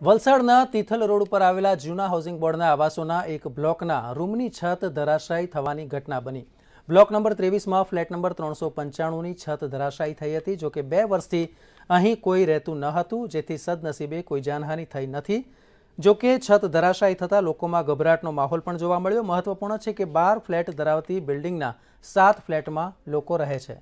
વલસાડના તિથલ રોડ ઉપર આવેલા જૂના હાઉસિંગ બોર્ડના આવાસોના એક બ્લોકના રૂમની છત ધરાશાયી થવાની ઘટના બની. બ્લોક નંબર ત્રેવીસમાં ફ્લેટ નંબર ત્રણસો પંચાણુંની છત ધરાશાયી થઈ હતી જોકે બે વર્ષથી અહીં કોઈ રહેતું ન હતું, જેથી સદનસીબે કોઈ જાનહાનિ થઈ નથી. જોકે છત ધરાશાયી થતાં લોકોમાં ગભરાટનો માહોલ પણ જોવા મળ્યો. મહત્વપૂર્ણ છે કે બાર ફ્લેટ ધરાવતી બિલ્ડિંગના સાત ફ્લેટમાં લોકો રહે છે.